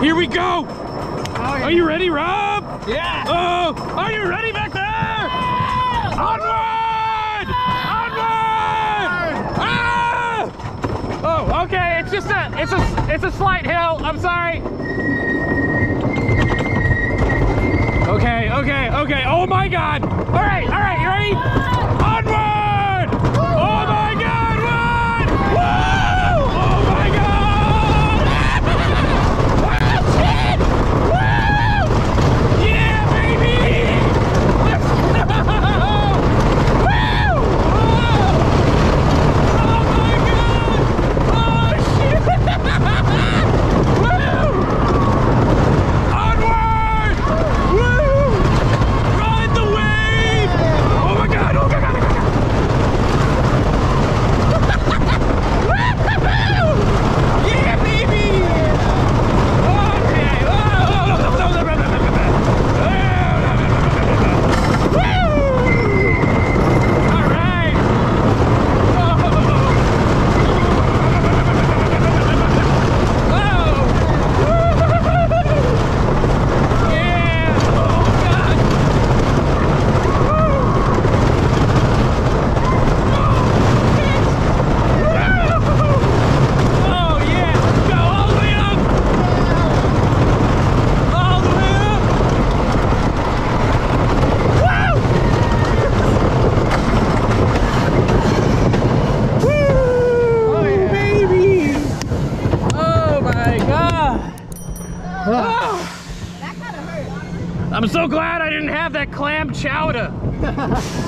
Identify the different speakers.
Speaker 1: Here we go.
Speaker 2: Oh,
Speaker 1: Are you ready, Rob?
Speaker 2: Yeah.
Speaker 1: Oh, are you ready back there? Onward! Onward! Ah! Oh, okay. It's just a, it's a, it's a slight hill. I'm sorry. Okay, okay, okay. Oh my God! All right, all right. You ready? Onward! Oh my God! Run! Woo! Oh my God! Shit! Woo! Yeah, baby! Let's go! Woo! Oh my God! Oh shit! Woo! Onward! Woo! Ride the wave! Oh my God! Oh my God! Oh my God! Woo! Yeah, baby! Okay. Woo! All right. Oh. Yeah. Oh God. Oh yeah. Go all the way up. All the way up. Woo! Woo!
Speaker 2: yeah.
Speaker 1: baby. Oh my god. Oh,
Speaker 3: That kind of hurt.
Speaker 1: I'm so glad I didn't have that clam chowder.